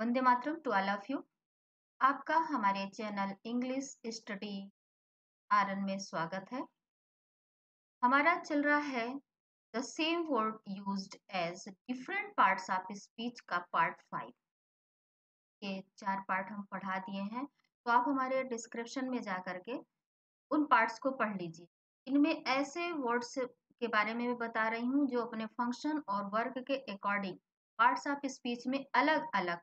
Vande Mataram to all of you. आपका हमारे channel English study आरन में स्वागत है। हमारा चल रहा है the same word used as different parts of speech का पार्ट फाइव। ये चार पार्ट हम पढ़ा दिए हैं तो आप हमारे डिस्क्रिप्शन में जा करके उन पार्ट्स को पढ़ लीजिए। इनमें ऐसे वर्ड्स के बारे में भी बता रही हूँ जो अपने फ़ंक्शन और वर्क के अकॉर्डिंग पार्ट्स ऑफ़ स्पीच में अलग अलग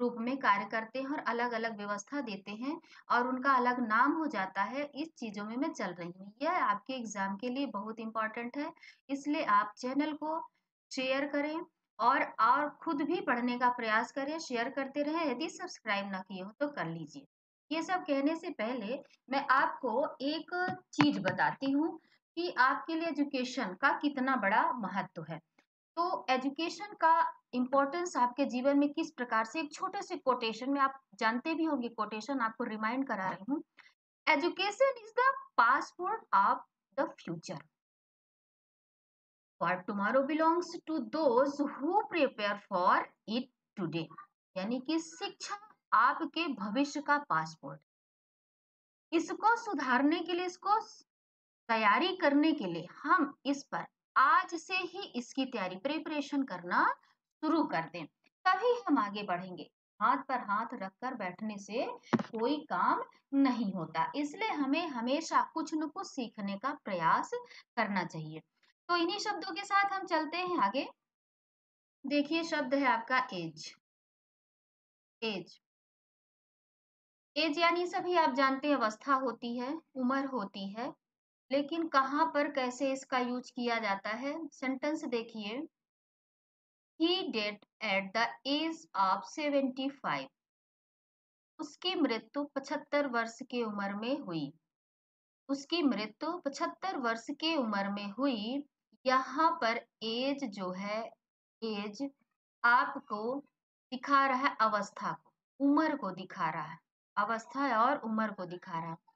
रूप में कार्य करते हैं और अलग अलग व्यवस्था देते हैं और उनका अलग नाम हो जाता है, इस चीज़ों में मैं चल रही हूँ। यह आपके एग्ज़ाम के लिए बहुत इंपॉर्टेंट है, इसलिए आप चैनल को शेयर करें और और खुद भी पढ़ने का प्रयास करें, शेयर करते रहें। यदि सब्सक्राइब ना किए हो तो कर लीजिए। ये सब कहने से पहले मैं आपको एक चीज़ बताती हूँ कि आपके लिए एजुकेशन का कितना बड़ा महत्व है। तो एजुकेशन का इम्पोर्टेंस आपके जीवन में किस प्रकार से, एक छोटे से कोटेशन में आप जानते भी होंगे कोटेशन आपको रिमाइंड करा रही हूँ। Education is the passport of the future for tomorrow belongs to those who prepare for it today यानी कि शिक्षा आपके भविष्य का पासपोर्ट इसको सुधारने के लिए, इसको तैयारी करने के लिए हम इस पर आज से ही इसकी तैयारी प्रिपरेशन करना शुरू कर दें। तभी हम आगे बढ़ेंगे। हाथ पर हाथ रखकर बैठने से कोई काम नहीं होता। इसलिए हमें हमेशा कुछ न कुछ सीखने का प्रयास करना चाहिए। तो इन्हीं शब्दों के साथ हम चलते हैं आगे। देखिए, शब्द है आपका एज। एज। एज यानी सभी आप जानते हैं, अवस्था होती है, उम्र होती है लेकिन कहाँ पर कैसे इसका यूज़ किया जाता है? सेंटेंस देखिए। He dead at the age of seventy five उसकी मृत्यु पचहत्तर वर्ष की उम्र में हुई। उसकी मृत्यु पचहत्तर वर्ष की उम्र में हुई। यहाँ पर एज जो है एज आपको दिखा रहा है, अवस्था को, उम्र को दिखा रहा है। अवस्था और उम्र को दिखा रहा है।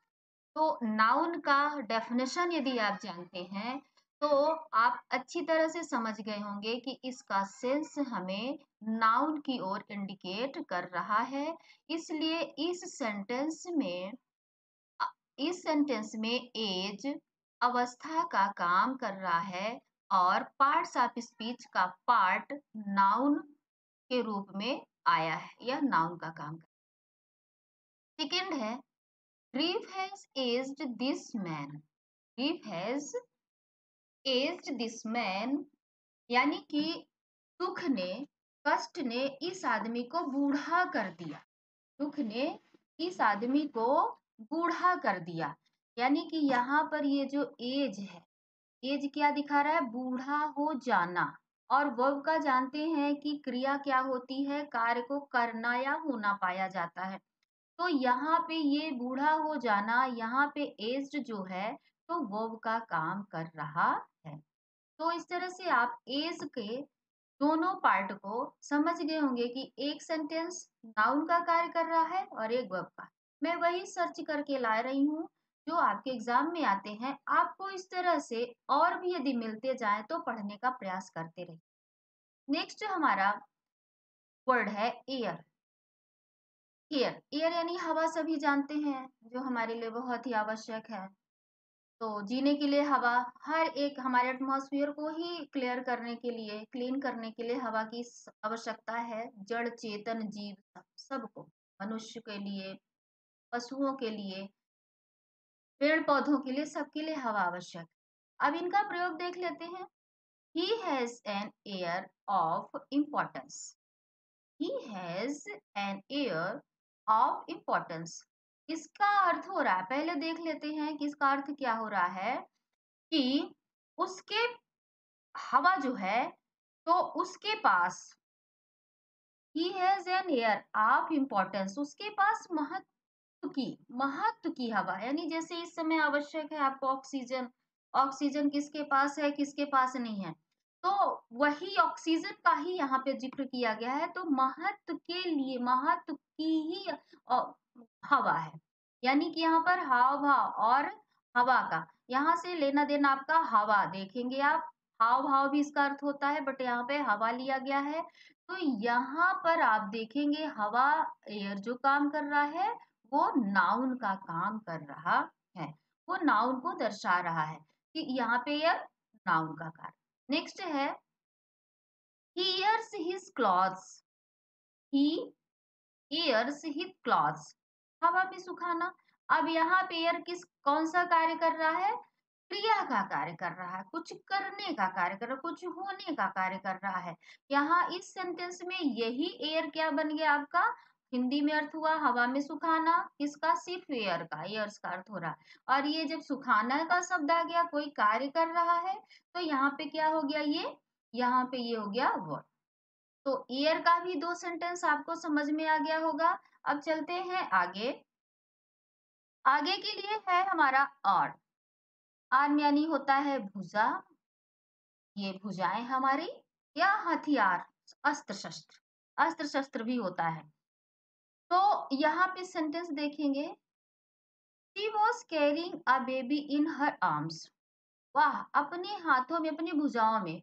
तो नाउन का डेफिनेशन यदि आप जानते हैं तो आप अच्छी तरह से समझ गए होंगे कि इसका सेंस हमें नाउन की ओर इंडिकेट कर रहा है। इसलिए इस सेंटेंस में इस सेंटेंस में एज अवस्था का काम कर रहा है और पार्ट्स ऑफ़ स्पीच का पार्ट नाउन के रूप में आया है यह नाउन का काम कर सेकेंड है grief has aged this man grief has aged this man यानी कि दुख ने, कष्ट ने इस आदमी को बूढ़ा कर दिया। दुख ने इस आदमी को बूढ़ा कर दिया। यानी कि यहाँ पर ये जो एज है, एज क्या दिखा रहा है? बूढ़ा हो जाना। और वर्ब का जानते हैं कि क्रिया क्या होती है? कार्य को करना या होना पाया जाता है। तो यहाँ पे ये बूढ़ा हो जाना, यहाँ पे एज्ड जो है तो वर्ब का काम कर रहा है। तो इस तरह से आप एज के दोनों पार्ट को समझ गए होंगे कि एक सेंटेंस नाउन का कार्य कर रहा है और एक वर्ब का। मैं वही सर्च करके ला रही हूँ, जो आपके एग्ज़ाम में आते हैं। आपको इस तरह से और भी यदि मिलते जाए तो पढ़ने का प्रयास करते रहिए। नेक्स्ट हमारा वर्ड है एयर एयर एयर यानी हवा सभी जानते हैं, जो हमारे लिए बहुत ही आवश्यक है। तो जीने के लिए हवा, हर एक हमारे एटमॉस्फेयर को ही क्लियर करने के लिए क्लीन करने के लिए हवा की आवश्यकता है। जड़, चेतन, जीव सबको, मनुष्य के लिए, पशुओं के लिए पेड़ पौधों के लिए सबके लिए हवा आवश्यक अब इनका प्रयोग देख लेते हैं। He has an air of importance he has an air of importance इसका अर्थ हो रहा है? पहले देख लेते हैं कि इसका अर्थ क्या हो रहा है कि उसके हवा जो है तो उसके पास he has an air of importance उसके पास महत्व की महत्व की हवा, यानी जैसे इस समय आवश्यक है आपको ऑक्सीजन ऑक्सीजन किसके पास है, किसके पास नहीं है? तो वही ऑक्सीजन का ही यहाँ पे ज़िक्र किया गया है तो महत्व के लिए, महत्व की ही हवा है। यानी कि यहाँ पर हाव भाव और हवा का, यहाँ से लेना देना आपका हवा, देखेंगे आप। हाव भाव भी इसका अर्थ होता है बट यहाँ पे हवा लिया गया है। तो यहाँ पर आप देखेंगे हवा एयर जो काम कर रहा है, वो नाउन का काम कर रहा है। वो नाउन को दर्शा रहा है कि यहाँ पे एयर नाउन का कार्य नेक्स्ट है ears his clothes. He ears his clothes. हवा में सुखाना अब यहाँ पे एयर किस, कौन सा कार्य कर रहा है? क्रिया का कार्य कर रहा है, कुछ करने का कार्य कर रहा है, कुछ होने का कार्य कर रहा है। यहाँ इस सेंटेंस में यही एयर क्या बन गया आपका? हिंदी में अर्थ हुआ हवा में सुखाना, किसका? सिर्फ़ एयर का एयर्स का अर्थ हो रहा है। और ये जब सुखाना का शब्द आ गया, कोई कार्य कर रहा है तो यहाँ पे क्या हो गया ये? यहाँ पे ये हो गया वर्ड तो एयर का भी दो सेंटेंस आपको समझ में आ गया होगा। अब चलते हैं आगे। आगे के लिए है हमारा आर्म आर्म यानी होता है भुजा। ये भुजाएँ हमारी, या हथियार, अस्त्र शस्त्र। अस्त्र शस्त्र भी होता है। तो यहाँ पे सेंटेंस देखेंगे। She was carrying a baby in her arms वाह, अपने हाथों में, अपनी भुजाओं में।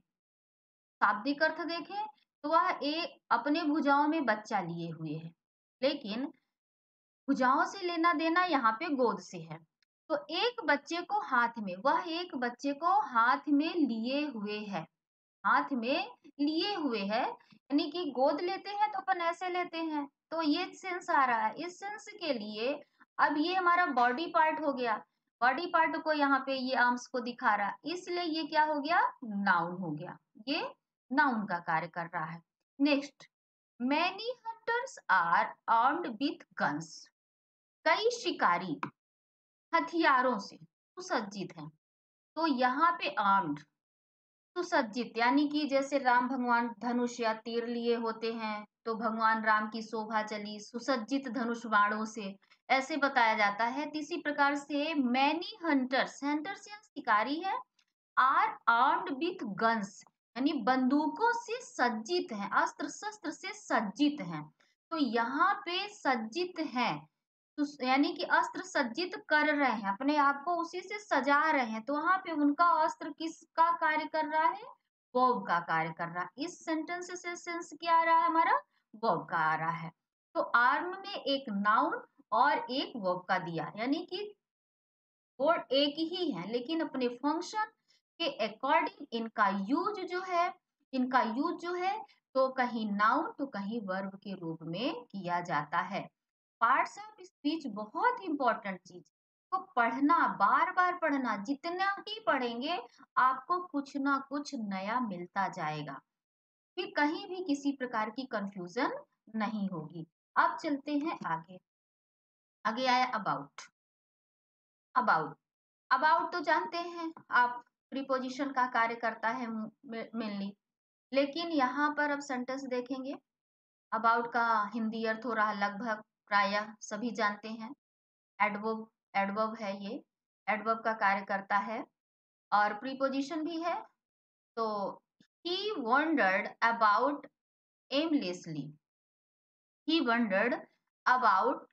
शाब्दिक अर्थ देखें तो वह एक अपने भुजाओं में बच्चा लिए हुए है। लेकिन भुजाओं से लेना देना यहाँ पे गोद से है। तो एक बच्चे को हाथ में, वह एक बच्चे को हाथ में लिए हुए है। हाथ में लिए हुए है, यानी कि गोद लेते हैं तो अपन ऐसे लेते हैं। तो ये सेंस आ रहा है। इस सेंस के लिए अब ये हमारा बॉडी पार्ट हो गया। बॉडी पार्ट को यहाँ पे ये आर्म्स को दिखा रहा है। इसलिए ये क्या हो गया? नाउन हो गया। ये नाउन का कार्य कर रहा है। Next many hunters are armed with guns कई शिकारी हथियारों से सुसज्जित हैं। तो यहाँ पे आर्म्ड सुसज्जित, यानी कि जैसे राम, भगवान, धनुष या तीर लिए होते हैं। तो भगवान राम की शोभा चली सुसज्जित धनुष बाणों से ऐसे बताया जाता है। इसी प्रकार से मैनी हंटर्स हंटर्स या शिकारी है, आर आर्म्ड विथ गन्स, यानी बंदूकों से सज्जित हैं अस्त्र शस्त्र से सज्जित हैं। तो यहाँ पे सज्जित हैं तो यानी कि अस्त्र सज्जित कर रहे हैं, अपने आप को उसी से सजा रहे हैं। तो वहाँ पे उनका अस्त्र किसका कार्य कर रहा है? वर्ब का कार्य कर रहा है। इस सेंटेंस से सेंस क्या आ रहा है हमारा वर्ब का आ रहा है। तो आर्म में एक नाउन और एक वर्ब का दिया, यानी कि वर्ड एक ही है, लेकिन अपने फ़ंक्शन के अकॉर्डिंग इनका यूज़ जो है, इनका यूज़ जो है तो कहीं नाउन तो कहीं वर्ब के रूप में किया जाता है। पार्ट्स ऑफ़ स्पीच बहुत इंपॉर्टेंट चीज़। तो पढ़ना बार बार पढ़ना, जितना ही पढ़ेंगे, आपको कुछ ना कुछ नया मिलता जाएगा। फिर कहीं भी किसी प्रकार की कंफ्यूजन नहीं होगी। अब चलते हैं आगे। आगे आया अबाउट अबाउट अबाउट तो जानते हैं, आप प्रीपोजिशन का कार्य करता है मेनली लेकिन यहाँ पर अब सेंटेंस देखेंगे। अबाउट का हिंदी अर्थ हो रहा लगभग, प्राय सभी जानते हैं। एडवर्ब एडवर्ब है ये। एडवर्ब का कार्य करता है। और प्रीपोजिशन भी है तो he wandered about aimlessly he wandered about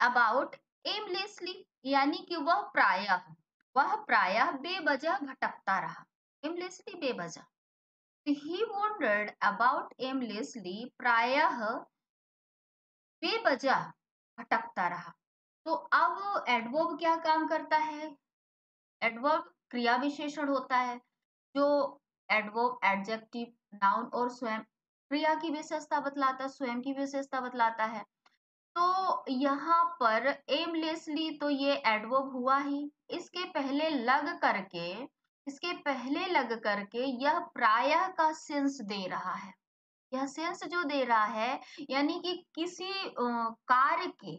about aimlessly यानी कि वह प्रायः वह प्रायः बेवजह भटकता रहा। एमलेसली बेवजह। ही वंडर्ड अबाउट एमलेसली प्रायः बेवजह भटकता रहा। तो अब एडवर्ब क्या काम करता है? एडवर्ब क्रिया विशेषण होता है, जो एडवर्ब एडजेक्टिव नाउन और स्वयं। क्रिया की विशेषता बतलाता है स्वयं की विशेषता बतलाता है। तो यहाँ पर एमलेसली तो ये एडवर्ब हुआ ही। इसके पहले लग करके, इसके पहले लग करके यह प्रायः का सेंस दे रहा है। यह सेंस जो दे रहा है, यानी कि किसी कार्य के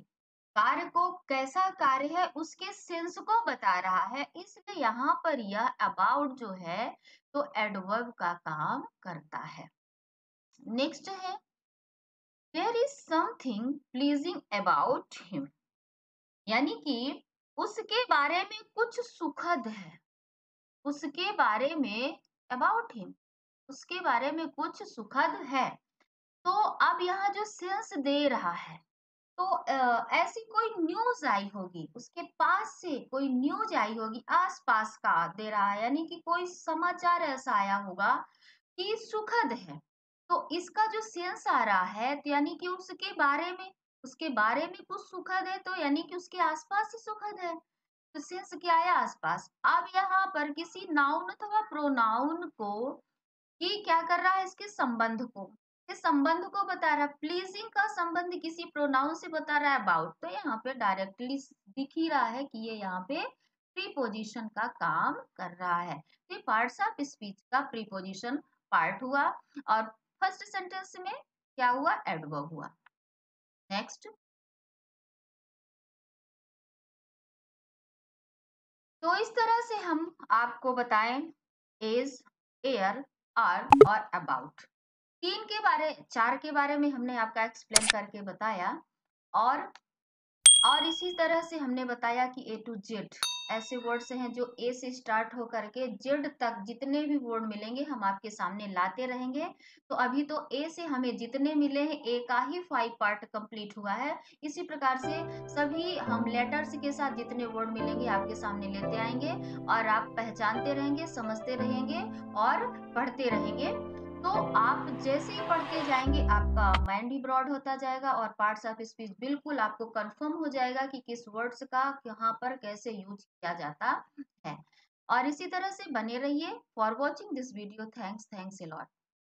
कार्य को कैसा कार्य है, उसके सेंस को बता रहा है। इसलिए यहाँ पर यह अबाउट जो है तो एडवर्ब का काम करता है। नेक्स्ट है there is something pleasing about him यानी कि उसके बारे में कुछ सुखद है। उसके बारे में अबाउट हिम उसके बारे में कुछ सुखद है। तो अब यहाँ जो सेंस दे रहा है तो ऐसी कोई न्यूज़ आई होगी, उसके पास से कोई न्यूज़ आई होगी, आसपास का दे रहा है यानी कि कोई समाचार ऐसा आया होगा कि सुखद है। तो इसका जो सेंस आ रहा है तो यानी कि उसके बारे में, उसके बारे में कुछ सुखद है तो यानी कि उसके आसपास ही सुखद है। तो सेंस क्या है आसपास? अब यहाँ पर किसी नाउन अथवा प्रोनाउन को कि क्या कर रहा है, इसके संबंध को संबंध को बता रहा है। प्लीजिंग का संबंध किसी प्रोनाउन से बता रहा है अबाउट तो यहाँ पे डायरेक्टली दिख ही रहा है कि ये यहाँ पे प्रीपोजिशन का काम कर रहा है। तो पार्ट्स ऑफ़ स्पीच का प्रीपोजिशन पार्ट हुआ और फ़र्स्ट सेंटेंस में क्या हुआ? एडवर्ब हुआ। नेक्स्ट तो इस तरह से हम आपको बताएँ एज एयर आर और अबाउट तीन के बारे, चार के बारे में हमने आपका एक्सप्लेन करके बताया और और इसी तरह से हमने बताया कि ए टू जेड ऐसे वर्ड्स हैं जो ए से स्टार्ट होकर के जेड तक जितने भी वर्ड मिलेंगे हम आपके सामने लाते रहेंगे। तो अभी तो ए से हमें जितने मिले हैं ए का ही फाइव पार्ट कंप्लीट हुआ है। इसी प्रकार से सभी हम लेटर्स के साथ जितने वर्ड मिलेंगे आपके सामने लेते आएँगे और आप पहचानते रहेंगे, समझते रहेंगे और पढ़ते रहेंगे। तो आप जैसे ही पढ़ते जाएँगे, आपका माइंड भी ब्रॉड होता जाएगा और पार्ट्स ऑफ़ स्पीच बिल्कुल आपको कंफर्म हो जाएगा कि किस वर्ड्स का कहाँ पर कैसे यूज़ किया जाता है। और इसी तरह से बने रहिए। For watching this video thanks thanks a lot